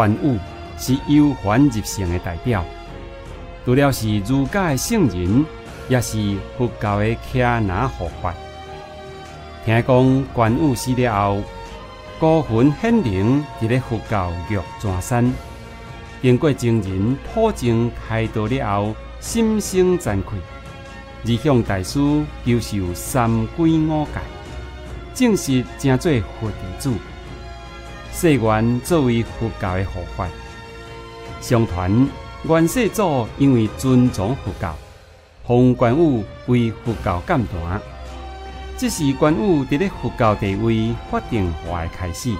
关羽是忧患入圣的代表，除了是儒家的圣人，也是佛教的迦拿护法。听讲关羽死了后，孤魂显灵伫咧佛教玉泉山，经过僧人普净开导了后，心生惭愧，而向大师求受三归五戒，正式正做佛弟子。誓愿作为佛教的护法。相传元世祖因为尊崇佛教，封关羽为佛教监坛。这是关羽伫咧佛教地位法定化的开始。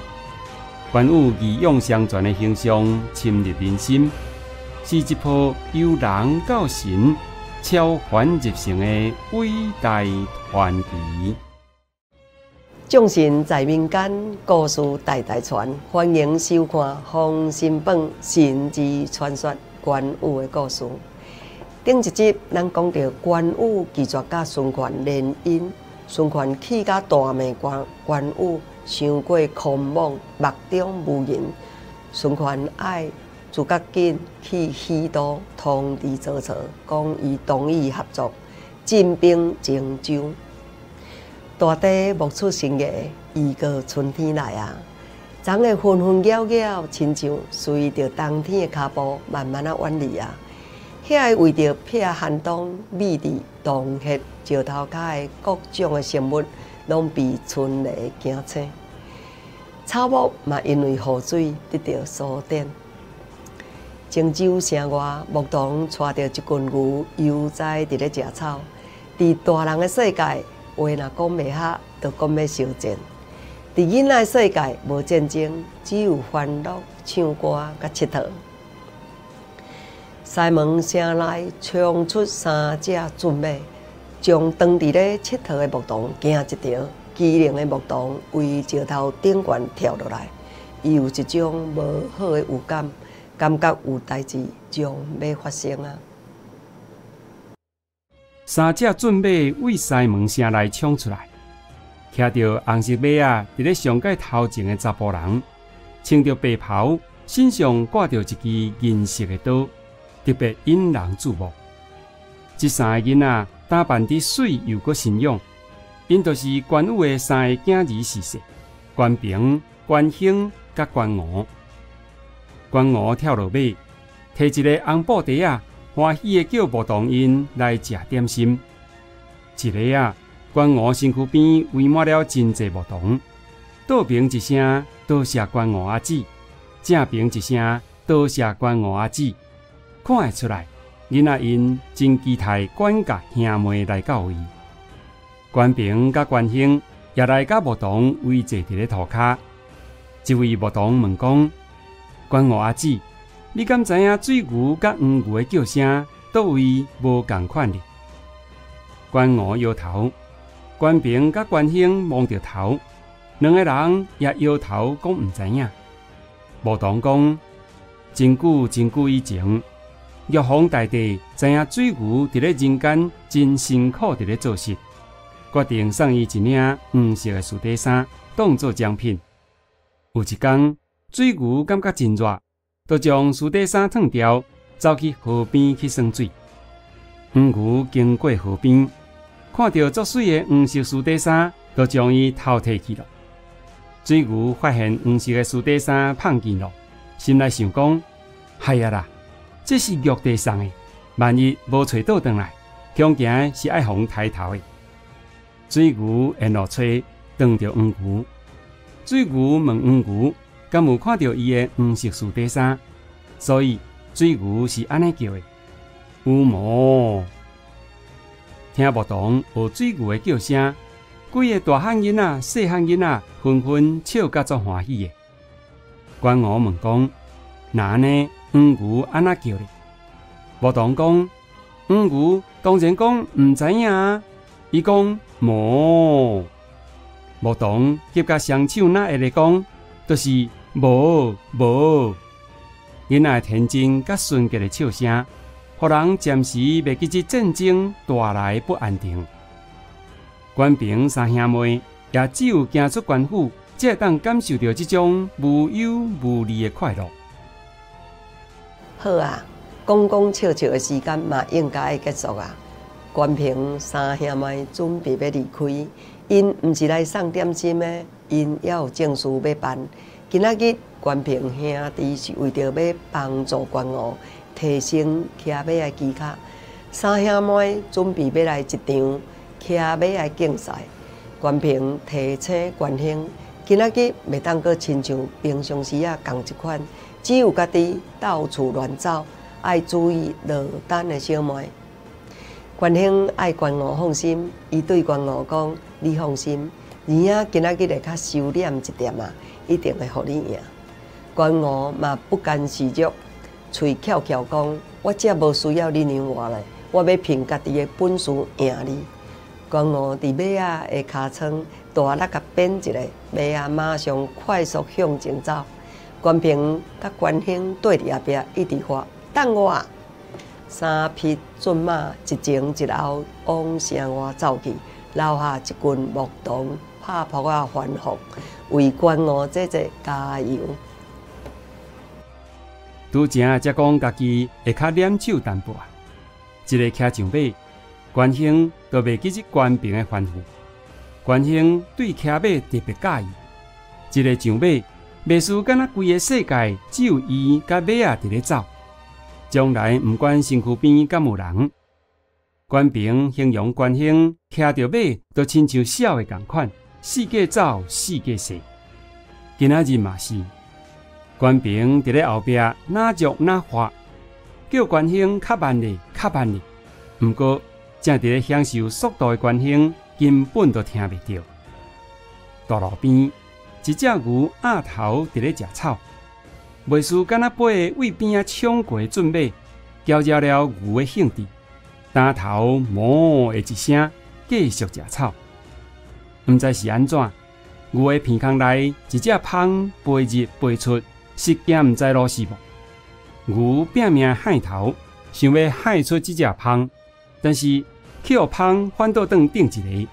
关羽以勇相传的形象深入人心，是一部由人到神、超凡入圣的伟大传奇。众神在民间，故事代代传。欢迎收看《封神榜》神之传说关羽的故事。顶一集咱讲到关羽拒绝甲孙权联姻，孙权气甲大骂关关羽，伤过狂妄，目中无人。孙权爱自觉紧去许都通知曹操，讲伊同意合作，进兵荆州。大地冒出新芽，预告春天来啊！长的纷纷扰扰，亲像随着冬天的脚步慢慢啊远离啊。遐为着避寒冬、觅地冻雪、石头骹的各种的生物，拢被春雷惊醒。草木嘛因为雨水得到疏电。漳州城外，牧童带着一群牛悠哉伫咧食草。伫大人的世界。话若讲袂合，就讲要修正。伫囡仔世界无战争，只有欢乐、唱歌、甲佚佗。西门城内冲出三只骏马，将当地咧佚佗的牧童惊一条。机灵的牧童为石头顶悬跳落来，伊有一种无好的预感，感觉有代志将要发生啊！三只骏马为西门城内冲出来，看到红色马啊！伫咧上界头前的查甫人，穿着白袍，身上挂着一支银色的刀，特别引人注目。这三个囡仔打扮得水又阁神勇，因都是关羽的三个囝儿是谁？关平、关兴、甲关羽。关羽跳落马，摕一个红布袋啊！欢喜的叫牧童因来食点心。一个啊，关五身躯边围满了真济牧童，倒平一声多谢关五阿姊，正平一声多谢关五阿姊。看会出来，囡仔因真期待关家兄妹来到位。关平甲关兴也来甲牧童围坐伫咧涂骹。一位牧童问讲：关五阿姊。你敢知影水牛甲黄牛的叫声倒位无共款哩？关五摇头，关平甲关兴望着头，两个人也摇头讲毋知影。牧童讲：真久真久以前，玉皇大帝知影水牛伫咧人间真辛苦伫咧做事，决定送伊一领黄色的素底衫当做奖品。有一天，水牛感觉真热。都将书底衫脱掉，走去河边去耍水。黄牛经过河边，看到作水的黄色书底衫，都将伊偷摕去了。水牛发现黄色的书底衫碰见了，心内想讲：哎呀啦，这是玉帝送的，万一无找到回来，恐惊是爱红抬头的。水牛沿路吹，等着黄牛。水牛问黄牛。敢有看到伊的黄色树底衫，所以水牛是安尼叫的。有毛，听不懂学水牛的叫声，几个大汉囡仔、细汉囡仔，纷纷笑甲足欢喜的。关我问讲：那呢？黄牛安那叫的？无同讲，黄牛当然讲毋知影啊。伊讲毛，无同翕甲双手那下咧讲，就是。无无，囡仔天真甲纯洁的笑声，互人暂时袂记这战争带来不安定。关平三兄妹也只有行出关府，才会当感受到这种无忧无虑的快乐。好啊，讲讲笑笑的时间嘛，应该结束啊。关平三兄妹准备要离开，因毋是来送点心的，因也有正事要办。今仔日关平兄弟是为着要帮助关五提升骑马的技巧，三兄妹准备要来一场骑马的竞赛。关平提醒关兴，今仔日袂当阁亲像平常时啊共一款，只有家己到处乱走，爱注意落单的小妹。关兴爱关五放心，伊对关五讲：“你放心，儿仔今仔日会较收敛一点啊，一定会互你赢。”关五嘛不甘示弱，嘴翘翘讲：“我则无需要你让我咧，我要凭家己的本事赢你。”关五伫马仔的尻川大力甲鞭一个，马仔马上快速向前走。关平甲关兴对伫后壁一直喊：“等我！”三匹骏马一前一后往城外走去，留下一群牧童拍扑啊欢呼，为关五姐姐加油。拄则才讲家己会较念手淡薄啊，一个骑上马。关兴都未记起关平的吩咐。关兴对骑马特别介意，一个上马，袂输敢若规个世界只有伊甲马啊伫咧走。将来毋管身躯边敢有人，关平形容关兴骑着马，都亲像小的共款，四界走，四界踅。今仔日嘛是，官兵伫咧后壁哪足哪滑，叫关兴较慢咧，较慢咧。毋过。正伫咧享受速度的关兴，根本都听袂到。大路边，一只牛鸭头伫咧食草，袂输敢若背为边啊冲过骏马，搅扰了牛的兴致。单头哞的一声，继续食草。毋知是安怎，牛的鼻孔内一只蜂飞入飞出，实惊毋知路是无。牛拼命喊头，想要喊出这只蜂。但是，去互芳反倒当顶一个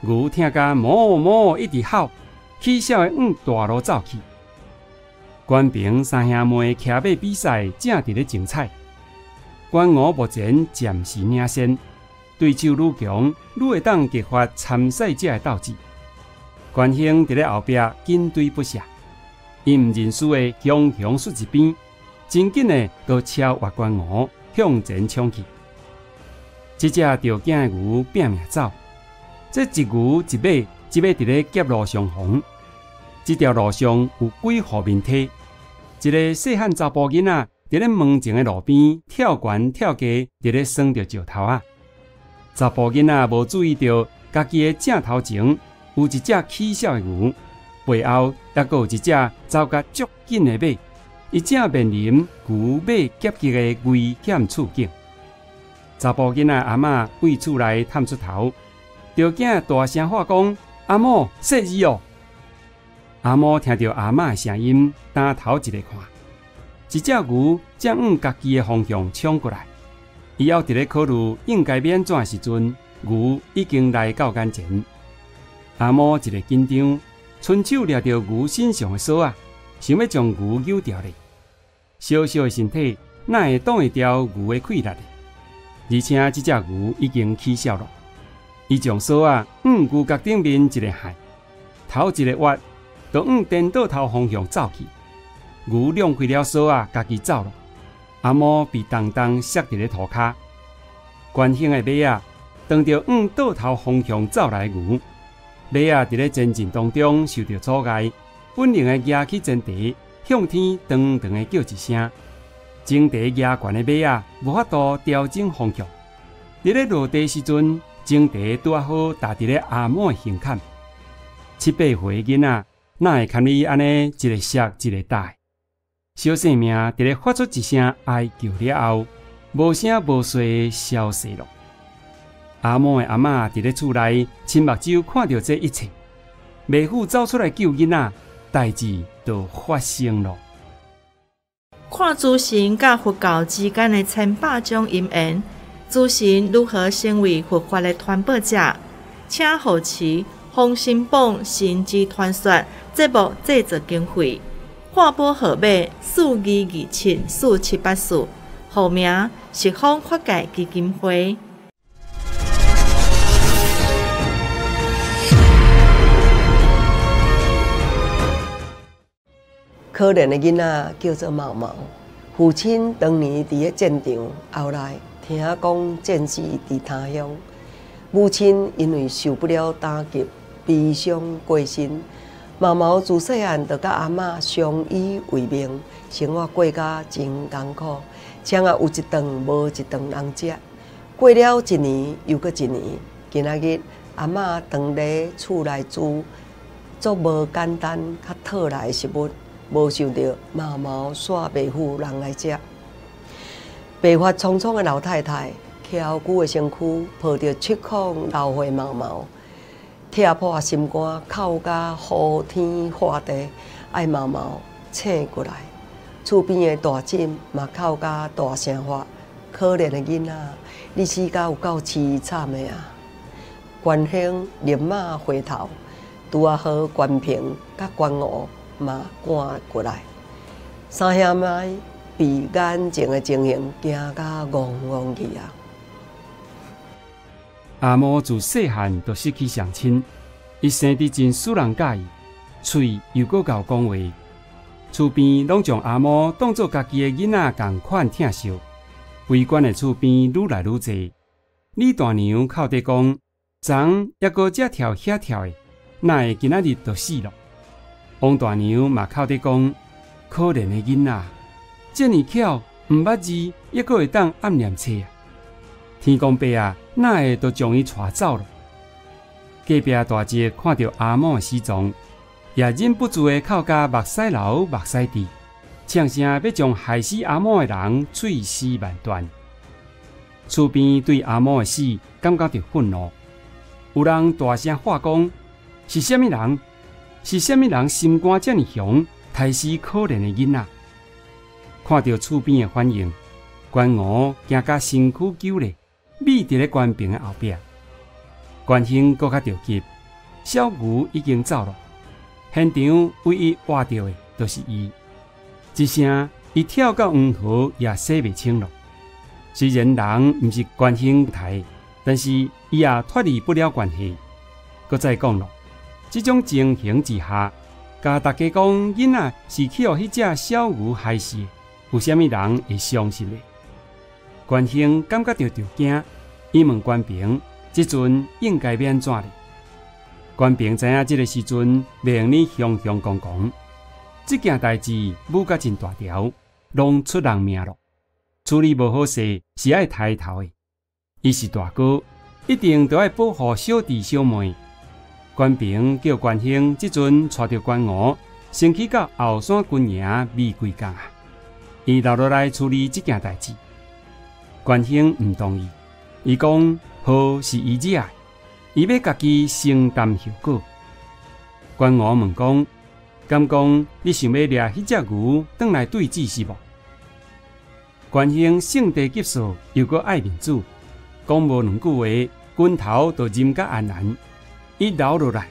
牛，听甲哞哞一直吼，起笑的往大路走去。关平三兄妹骑马比赛正伫咧精彩。关五目前暂时领先，对手愈强，愈会当激发参赛者的斗志。关兴伫咧后壁紧追不舍，伊毋认输的雄雄出一边，真紧的都超越关五向前冲去。这只条件的牛拼命走，这一牛一马，一马伫咧夹路相逢。这条路上有几户面体，一个细汉查甫囡仔伫咧门前的路边跳悬跳低，伫咧耍着石头啊。查甫囡仔无注意到家己的正头前有一只起笑的牛，背后也阁有一只走甲足紧的马，伊正面临牛马夹击的危险处境。查甫囡仔阿嬷为厝内探出头，着囝大声话讲：“阿嬷，说字哦！”阿嬷听到阿嬷的声音，打头一个看，一只牛正往家己的方向冲过来。伊要伫咧考虑应该变怎时阵，牛已经来到眼前。阿嬷一个紧张，伸手抓着牛身上的锁啊，想要将牛揪掉咧。小小的身体哪会挡得掉牛的气力？而且这只牛已经起笑了，伊将锁啊往牛角顶面一个海，头一个弯，就往颠倒头方向走去。牛亮开了锁啊，家己走了。阿嬷被当当摔伫咧涂骹。关兴的马啊，当着往倒头方向走来牛，马啊伫咧前进当中受到阻碍，本能的压起前蹄，向天长长的叫一声。前蹄压悬的马啊，无法度调整方向。伫咧落地时阵，前蹄拄啊好踏伫咧阿嬷的胸坎。七八岁囡仔，哪会堪你安尼一个摔一个带？小生命伫咧发出一声哀求了后，无声无息消失了。阿嬷的阿嬷伫咧厝内，亲目睭看到这一切，妹夫走出来救囡仔，代志就发生了。看诸神甲佛教之间的千百种因缘，诸神如何成为佛法的传播者？请好持《红心榜》神之传说节目制作经费。划拨号码四二二七四七八四，号名是方发界基金会。可怜的囡仔叫做毛毛，父亲当年伫咧战场，后来听讲战死伫他乡，母亲因为受不了打击，悲伤过身。毛毛自细汉就甲阿嬷相依为命，生活过甲真艰苦，请啊有一顿无一顿人食。过了一年又过一年，今仔日阿嬷当咧厝内煮，做无简单较讨来食物。无想到毛毛煞袂赴人来食，白发苍苍的老太太翘骨的身躯抱着七孔老花毛毛，贴破心肝，哭甲呼天唤地，爱毛毛醒过来。厝边的大婶嘛哭甲大声话：可怜的囡仔，你死甲有够凄惨的啊！关兴立马回头，拄啊好关平甲关五。嘛赶过来，三兄妹被眼前的情形惊甲戆戆去啊！阿嬷自细汉就失去双亲，一生得真使人介意，嘴又够够讲话，厝边拢将阿嬷当作家己的囡仔共款疼惜。围观的厝边愈来愈济，李大娘靠地讲：昨一个这跳遐跳的，哪会今仔日就死了？王大娘嘛靠伫讲，可怜的囡仔，这么巧，毋捌字，抑阁会当暗念册啊！天公伯啊，哪会都将伊带走了？隔壁大姐看到阿嬷死状，也忍不住的靠家目屎流，目屎滴，呛声要将害死阿嬷的人碎尸万段。厝边对阿嬷的死感觉到愤怒，有人大声话讲：是虾米人？是虾米人心肝这么雄，害死可怜的囡仔？看到厝边的反应，关娥惊甲身躯揪咧，密伫咧关平的后壁。关兴搁较着急，小牛已经走了，现场唯一活着的，就是伊。一声，伊跳到黄河也洗袂清了。虽然人毋是关兴台，但是伊也脱离不了关系。搁再讲咯。这种情形之下，甲大家讲囡仔是去互迄只小牛害死，有虾米人会相信呢？关兴感觉着着惊，伊问关平：即阵应该变怎呢？关平知影即个时阵命你雄雄公公，即件代志舞甲真大条，拢出人命咯。处理无好势是爱抬头的，伊是大哥，一定都爱保护小弟小妹。关平叫关兴，即阵带着关娥，先去到后山军营米贵港啊！伊留落来处理这件代志。关兴唔同意，伊讲好是伊热爱，伊要家己承担后果。关娥问讲，敢讲你想要掠迄只牛，倒来对峙是无？关兴性地急速，又搁爱面子，讲无两句话，拳头就任甲安然。伊留落来，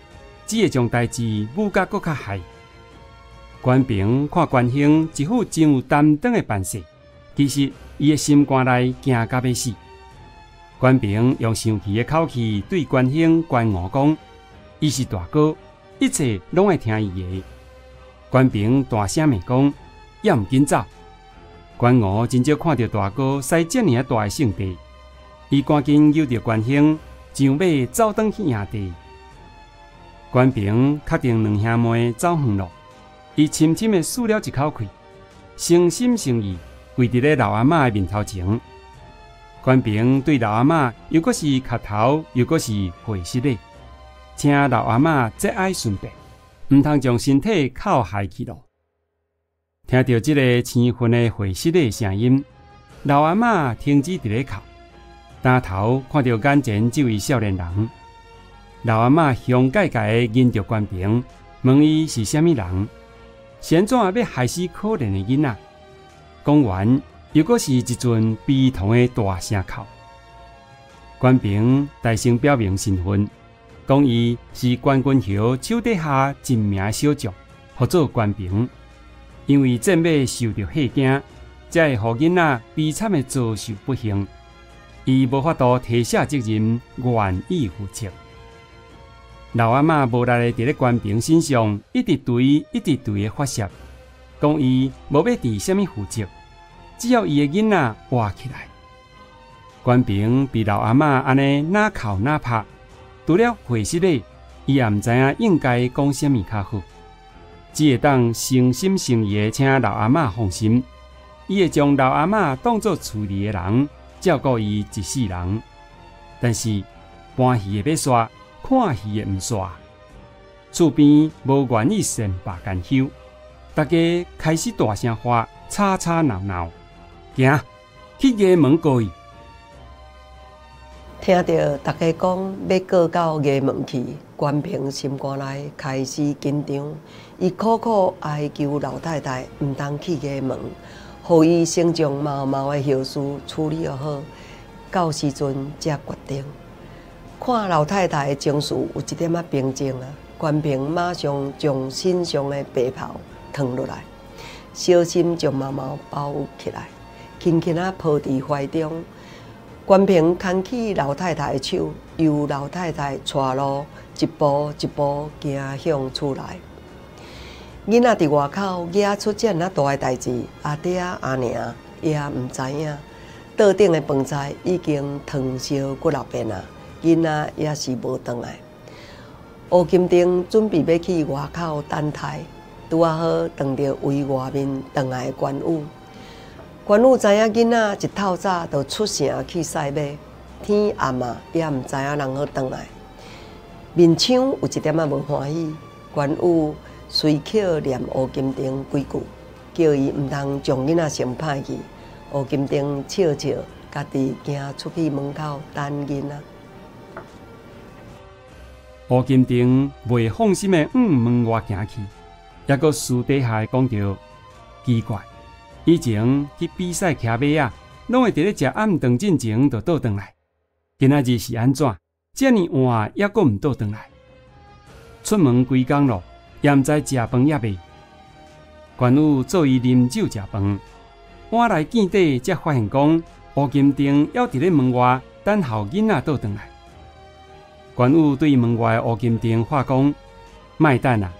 只会将代志舞甲搁较害。关平看关兴一副真有担当的办事，其实伊的心肝内惊甲要死。关平用生气的口气对关兴、关五讲：“伊是大哥，一切拢会听伊的。”关平大声咪讲：“要唔紧走。”关五真少看到大哥使这么大的性地，伊赶紧揪着关兴，上马走登去营地。关平确定两兄妹走远了，伊深深的舒了一口气，诚心诚意跪伫咧老阿妈的面头前。关平对老阿妈又搁是磕头，又搁是会师咧，请老阿妈节哀顺变，毋通将身体靠害去咯。听到这个青分的会师的声音，老阿妈停止伫咧哭，抬头看到眼前这位少年人。老阿妈向介介认着关平，问伊是虾米人，先怎啊要害死可怜的囡仔？讲完，又果是一阵悲痛的大声哭。关平大声表明身份，讲伊是关君豪手底下一名小将，号做关平。因为正马受到吓惊，才会互囡仔悲惨的遭受不幸。伊无法度提下责任，愿意负责。老阿妈无力的伫咧官兵身上，一直对一直对的发泄，讲伊无要伫虾米负责，只要伊的囡仔活起来。官兵被老阿妈安尼哪哭哪拍，除了会室里，伊也毋知影应该讲虾米较好，只会当诚心诚意的请老阿妈放心，伊会将老阿妈当作厝里的人。照顾伊一世人，但是欢喜的要煞，看戏的毋煞。厝边无愿意善罢甘休，大家开始大声话，吵吵闹闹，行去衙门过。听到大家讲要过到衙门去，关平心肝内开始紧张，伊苦苦哀求老太太毋通去衙门。互伊先将毛毛的后事处理好，到时阵才决定。看老太太的情绪有一点仔平静啊，关平马上将身上的白袍脱落来，小心将毛毛包起来，轻轻啊抱伫怀中。关平牵起老太太的手，由老太太带路，一步一步行向厝内。囡仔伫外口惹出遮尔大诶代志，阿爹阿娘也毋知影。桌顶的饭菜已经烫烧骨老边啊，囡仔也是无倒来。吴金丁准备要去外口等待，拄啊好等着围外面倒来的关羽。关羽知影囡仔一透早就出城去赛马，天暗啊也毋知影人好倒来，面腔有一点仔无欢喜。关羽。随口念吴金丁几句，叫伊毋通将囡仔先歹去。吴金丁笑笑，家己行出去门口等囡仔。吴金丁未放心的往门外行去，抑个私底下讲着奇怪，以前去比赛骑马啊，拢会伫咧食暗顿进前就倒转来，今仔日是安怎？遮尔晚抑阁毋倒转来？出门几工咯？也毋知食饭也未，关羽做伊啉酒食饭，我来见底才发现讲，吴金丁要伫咧门外等候囡仔倒转来。关羽对门外吴金丁话讲：“卖等啊，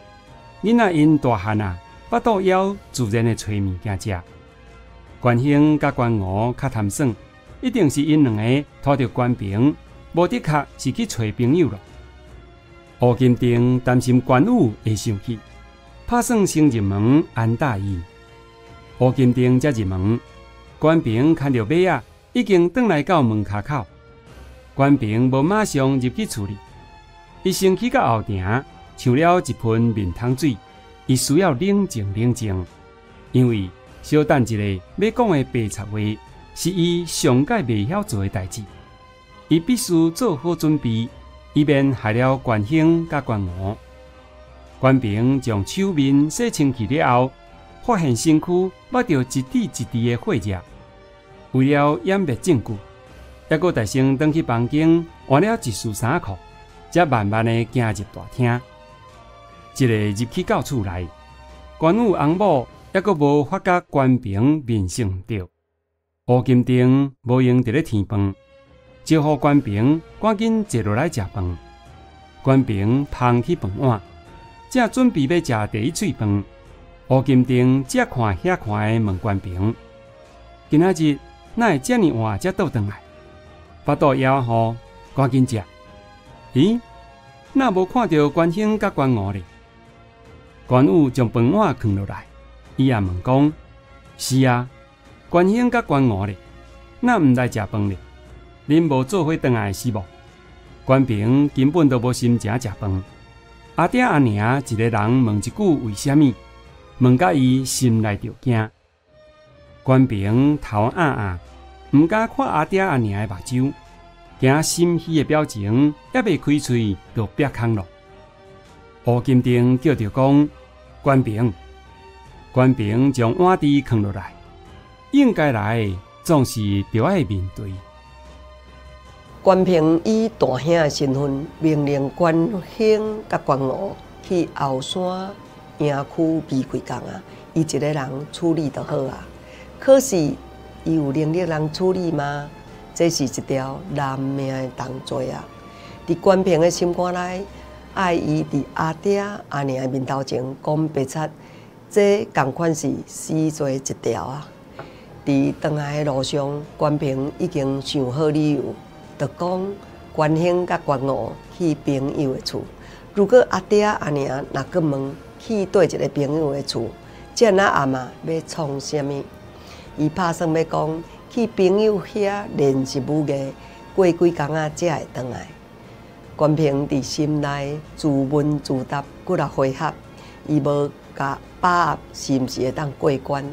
囡仔因大汉啊，腹肚枵，自然会找物件食。”关兴甲关羽较贪耍，一定是因两个拖着关平，无的确是去找朋友了。吴金丁担心关羽会生气，拍算先入门安大伊。吴金丁才入门，关平看到马啊，已经转来到门卡口。关平无马上入去处理，伊先去到后庭，抢了一盆面汤水，伊需要冷静冷静，因为小等一个要讲的白贼话，是伊上届未晓做的代志，伊必须做好准备。以免害了关兴甲关羽。关平将手面洗清气了后，发现身躯抹着一滴一滴的血迹。为了掩灭证据，还阁大声登去房间换了一束衫裤，才慢慢的行入大厅。一个入去到厝内，关羽翁某还阁无发觉关平面色唔对，吴金丁无用伫咧天饭。招呼官兵赶紧坐落来食饭。官兵捧起饭碗，正准备要食第一嘴饭。吴金丁这看遐看的问官兵：“今仔日哪会遮尔晏才倒转来？腹肚枵吼，赶紧食。”咦，那无看到关兴甲关五咧？关羽将饭碗放落来，伊也问讲：“是啊，关兴甲关羽咧，那毋来食饭咧？”恁无做伙倒来是无？关平根本都无心情食饭。阿爹阿娘一个人问一句为虾米？问甲伊心内着惊。关平头暗暗，毋敢看阿爹阿娘的目睭，惊心虚的表情，还未开喙就瘪空了。胡金丁叫着讲：“关平，关平将碗底放落来，应该来，总是着爱面对。”关平以大兄的身份命令关兴甲关羽去后山营区比几工啊，伊一个人处理就好啊。可是伊有能力人处理吗？这是一条难命的重罪啊！伫关平的心肝内，爱伊伫阿爹阿娘的面头前讲白贼，这共款是死罪一条啊！伫回来的路上，关平已经想好理由，就讲关兴甲关五去朋友的厝。如果阿爹阿娘若个问去对一个朋友的厝，这那阿妈要创啥物？伊拍算要讲去朋友遐练习武艺，过几工仔才会倒来。关平伫心内自问自答，几若回合，伊无甲把握是毋是会当过关。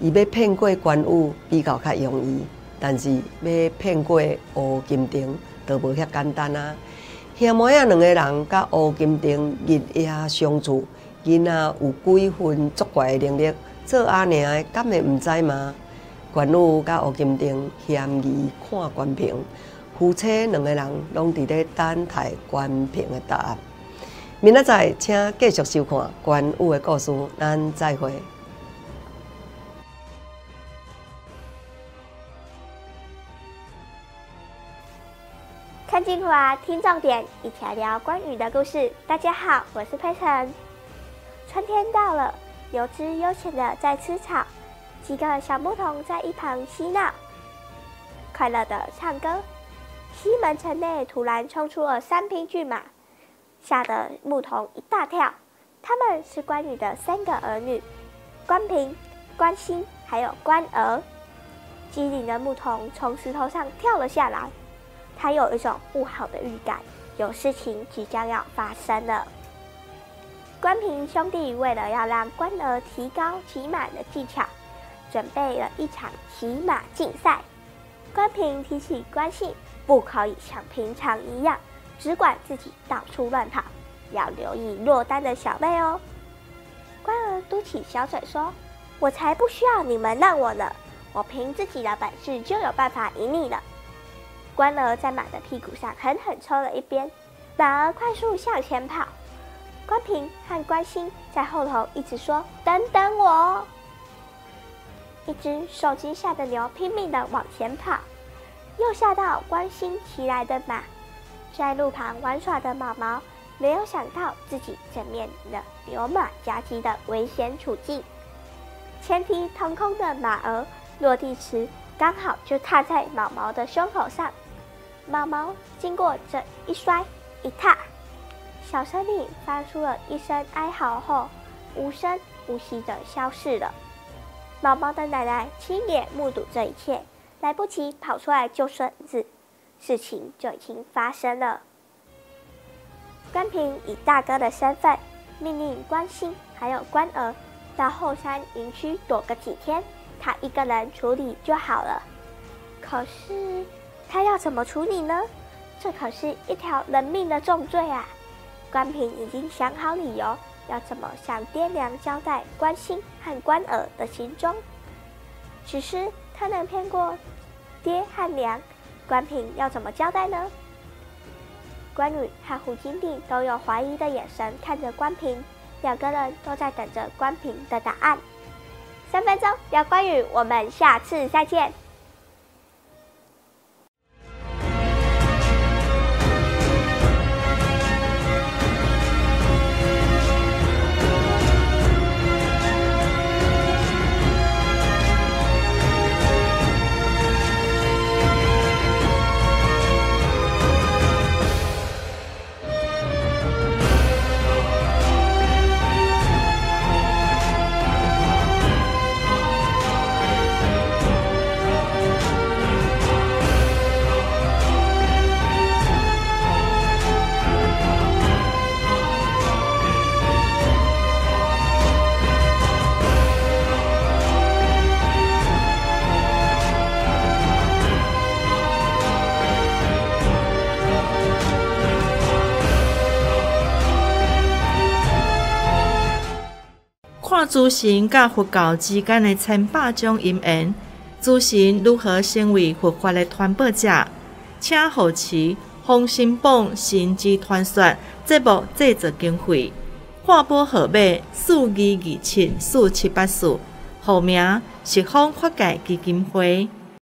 伊要骗过关羽比较较容易，但是要骗过乌金亭，就无遐简单啊。兄妹仔两个人甲乌金亭日夜相处，囡仔有几分作怪的能力，做阿娘的敢会毋知吗？关羽甲乌金亭嫌疑看关平，夫妻两个人拢伫咧等待关平的答案。明仔载请继续收看关羽的故事，咱再会。看精华，听重点，一起来聊关羽的故事。大家好，我是佩晨。春天到了，有只悠闲的在吃草。几个小牧童在一旁嬉闹，快乐的唱歌。西门城内突然冲出了三匹骏马，吓得牧童一大跳。他们是关羽的三个儿女：关平、关兴，还有关娥。机灵的牧童从石头上跳了下来，他有一种不好的预感，有事情即将要发生了。关平兄弟为了要让关娥提高骑马的技巧。准备了一场骑马竞赛。关平提起关兴，不可以像平常一样只管自己到处乱跑，要留意落单的小妹哦。关儿嘟起小嘴说：“我才不需要你们让我呢，我凭自己的本事就有办法赢你了。”关儿在马的屁股上狠狠抽了一鞭，马儿快速向前跑。关平和关兴在后头一直说：“等等我。”一只受惊吓的牛拼命地往前跑，又吓到关心骑来的马。在路旁玩耍的毛毛没有想到自己正面的牛马夹击的危险处境。前蹄腾空的马儿落地时，刚好就踏在毛毛的胸口上。毛毛经过这一摔一踏，小森林发出了一声哀嚎后，无声无息地消逝了。毛毛的奶奶亲眼目睹这一切，来不及跑出来救孙子，事情就已经发生了。关平以大哥的身份，命令关兴还有关娥到后山营区躲个几天，他一个人处理就好了。可是他要怎么处理呢？这可是一条人命的重罪啊！关平已经想好理由。要怎么向爹娘交代关兴和关尔的行踪？只是他能骗过爹和娘，关平要怎么交代呢？关羽和胡金帝都用怀疑的眼神看着关平，两个人都在等着关平的答案。三分钟聊关羽，我们下次再见。诸神甲佛教之间的千百种因缘，诸神如何成为佛法的传播者？请好持《红心榜》神之传说节目制作经费。话拨号码四二二七四七八四，号名是方法界基金会。